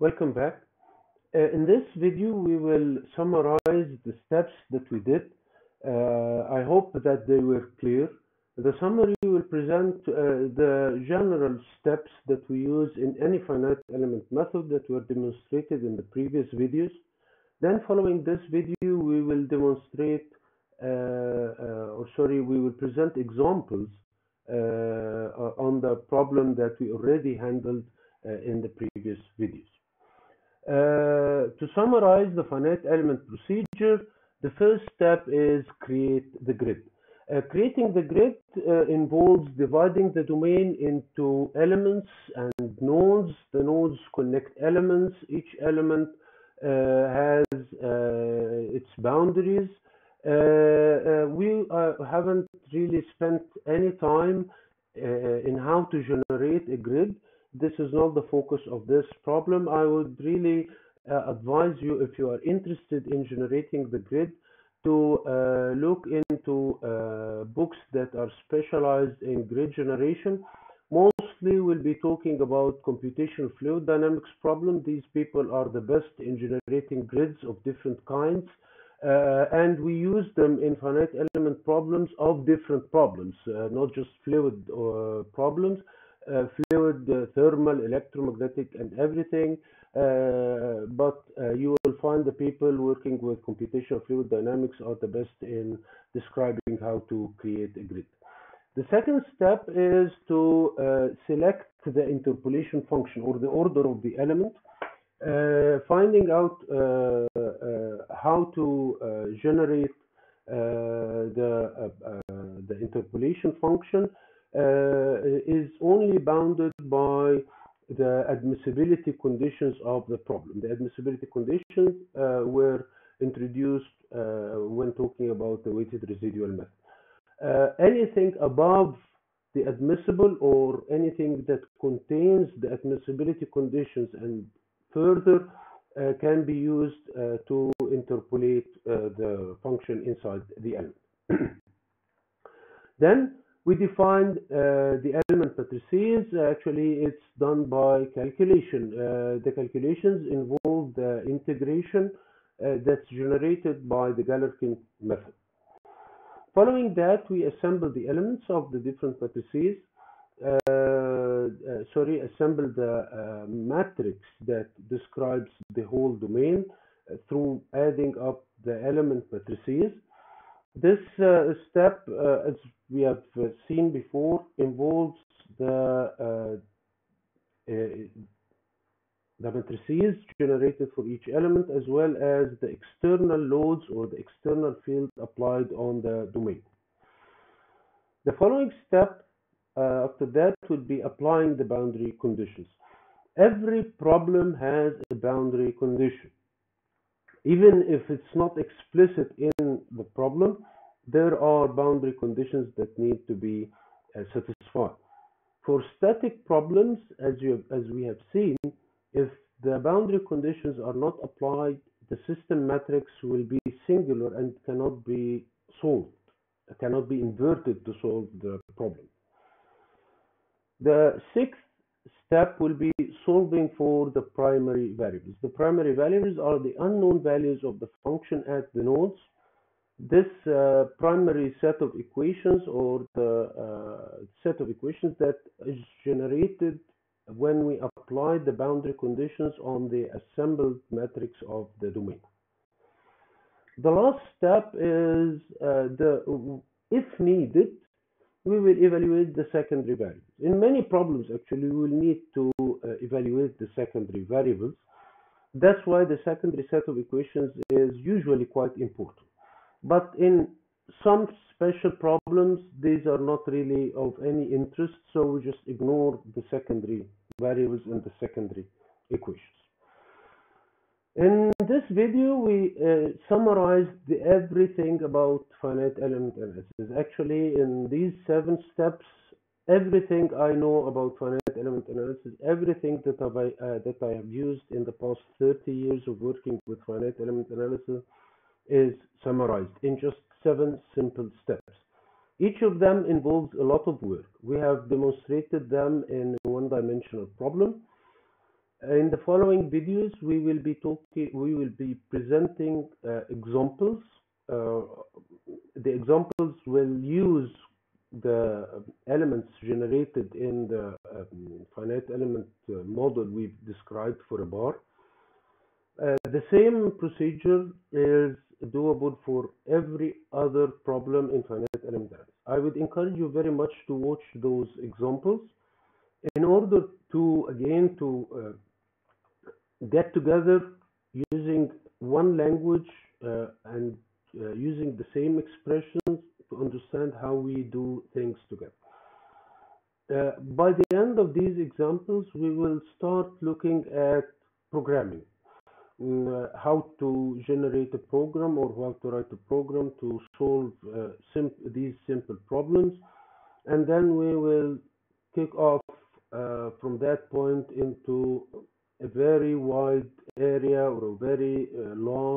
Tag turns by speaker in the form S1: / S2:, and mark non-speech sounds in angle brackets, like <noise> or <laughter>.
S1: Welcome back. Uh, in this video, we will summarize the steps that we did. Uh, I hope that they were clear. The summary will present uh, the general steps that we use in any finite element method that were demonstrated in the previous videos. Then following this video, we will demonstrate, uh, uh, or sorry, we will present examples uh, on the problem that we already handled in the previous videos. Uh, to summarize the finite element procedure, the first step is create the grid. Uh, creating the grid uh, involves dividing the domain into elements and nodes. The nodes connect elements. Each element has its boundaries. we haven't really spent any time in how to generate a grid this is not the focus of this problem. I would really uh, advise you if you are interested in generating the grid to uh, look into uh, books that are specialized in grid generation. Mostly we'll be talking about computational fluid dynamics problem. These people are the best in generating grids of different kinds. Uh, and we use them in finite element problems of different problems, uh, not just fluid uh, problems. Uh, fluid, uh, thermal, electromagnetic, and everything. Uh, but you will find the people working with computational fluid dynamics are the best in describing how to create a grid. The second step is to uh, select the interpolation function or the order of the element, uh, finding out uh, how to generate the, the interpolation function uh, is only bounded by the admissibility conditions of the problem. The admissibility conditions uh, were introduced uh, when talking about the weighted residual method. anything above the admissible or anything that contains the admissibility conditions and further uh, can be used uh, to interpolate uh, the function inside the element. <clears throat> then we defined uh, the element matrices. Actually, it's done by calculation. Uh, the calculations involve the integration uh, that's generated by the Galerkin method. Following that, we assemble the elements of the different matrices. Uh, uh, sorry, assemble the uh, matrix that describes the whole domain through adding up the element matrices. This uh, step, uh, as we have uh, seen before, involves the the matrices generated for each element as well as the external loads or the external field applied on the domain. The following step uh, after that would be applying the boundary conditions. Every problem has a boundary condition even if it's not explicit in the problem, there are boundary conditions that need to be uh, satisfied. For static problems, as, you, as we have seen, if the boundary conditions are not applied, the system matrix will be singular and cannot be solved, cannot be inverted to solve the problem. The sixth step will be solving for the primary variables. The primary variables are the unknown values of the function at the nodes. This uh, primary set of equations or the uh, set of equations that is generated when we apply the boundary conditions on the assembled matrix of the domain. The last step is uh, the if needed, we will evaluate the secondary variables. In many problems, actually, we will need to uh, evaluate the secondary variables. That's why the secondary set of equations is usually quite important. But in some special problems, these are not really of any interest, so we just ignore the secondary variables in the secondary equations. In this video, we uh, summarized the everything about finite element analysis. Actually, in these seven steps, everything I know about finite element analysis, everything that, I've, uh, that I have used in the past 30 years of working with finite element analysis is summarized in just seven simple steps. Each of them involves a lot of work. We have demonstrated them in one-dimensional problem In the following videos, we will be talking, we will be presenting uh, examples. Uh, the examples will use the elements generated in the um, finite element uh, model we've described for a bar. Uh, the same procedure is doable for every other problem in finite element analysis. I would encourage you very much to watch those examples in order to, again, to uh, get together using one language uh, and uh, using the same expressions to understand how we do things together. Uh, by the end of these examples, we will start looking at programming. Uh, how to generate a program or how to write a program to solve uh, sim these simple problems. And then we will kick off uh, from that point into a very wide area or a very uh, long